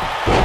Bye.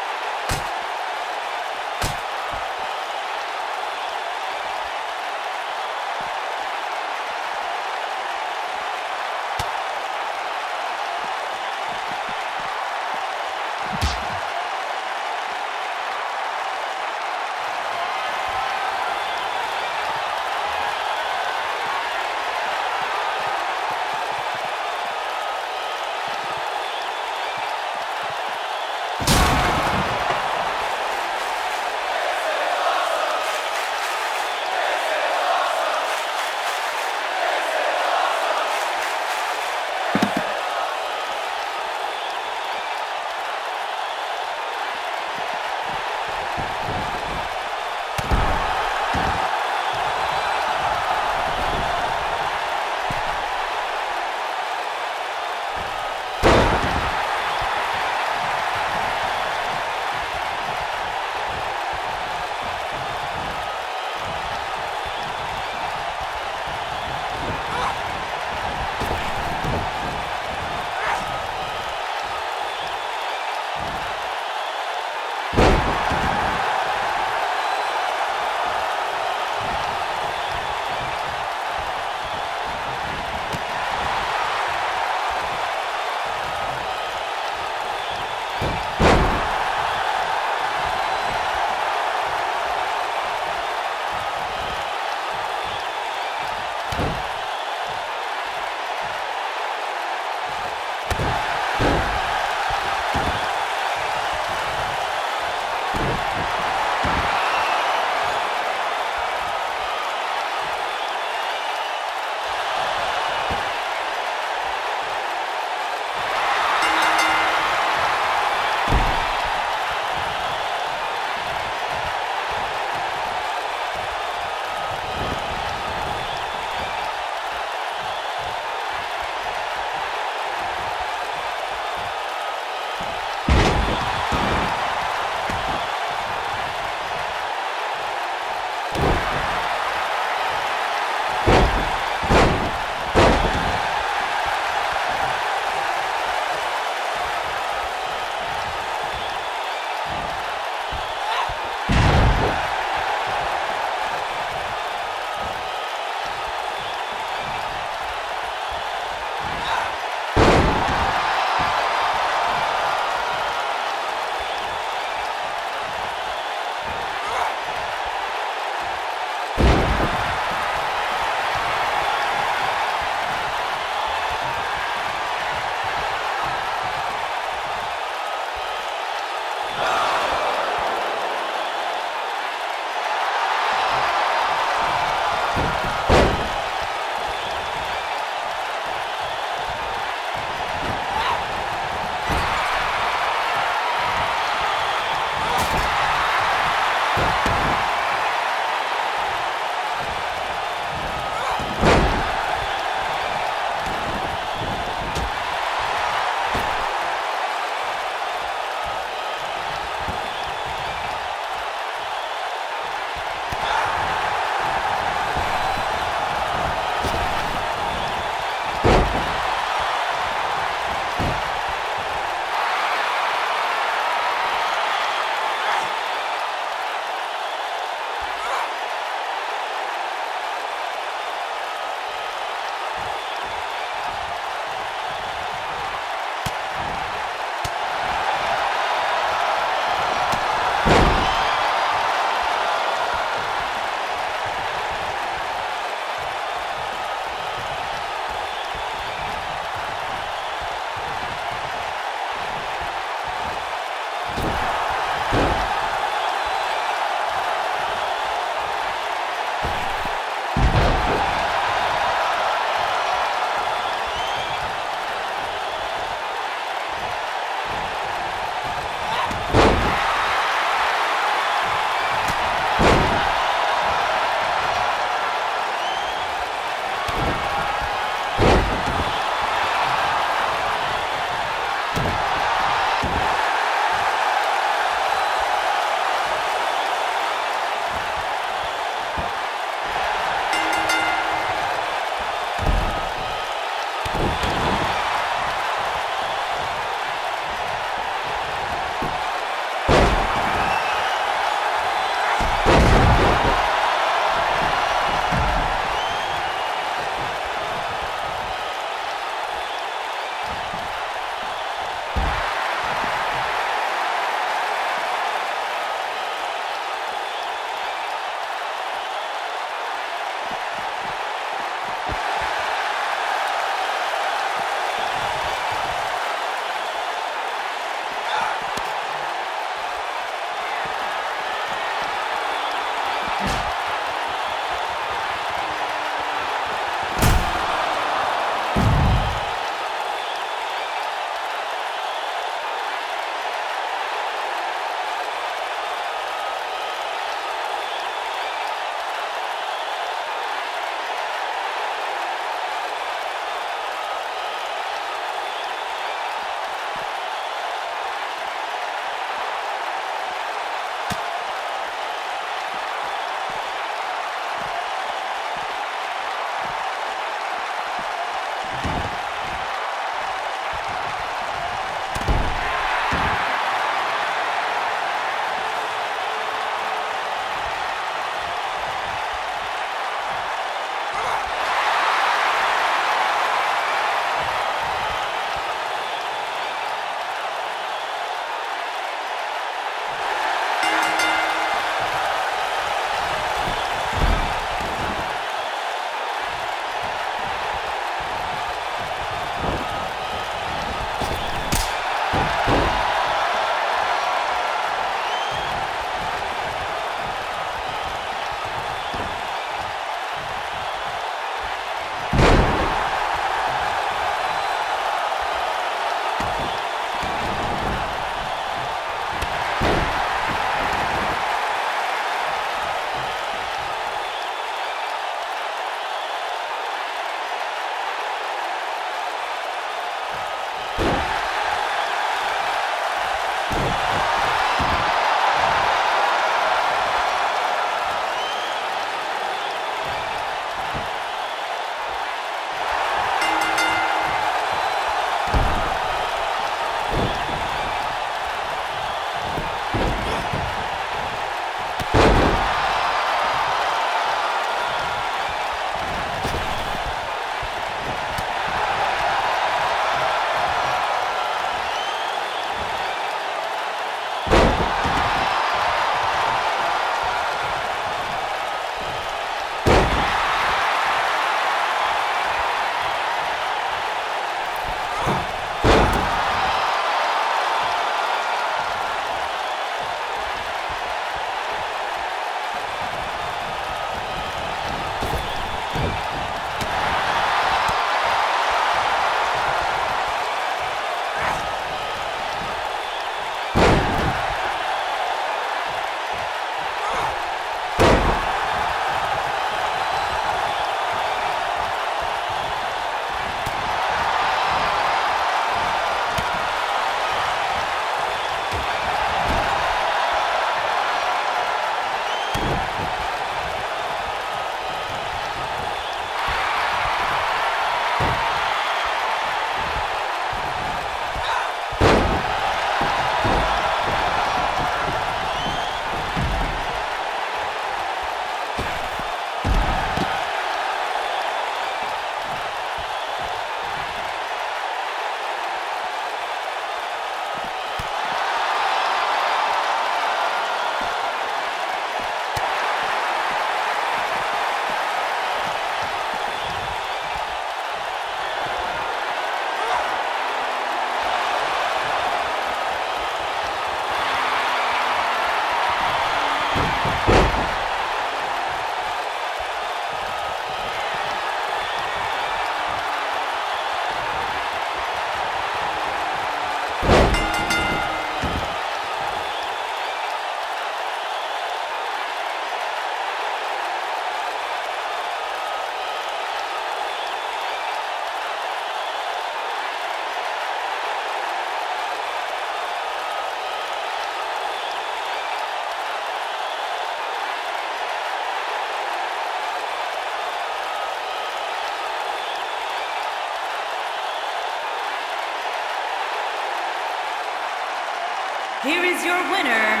Is your winner.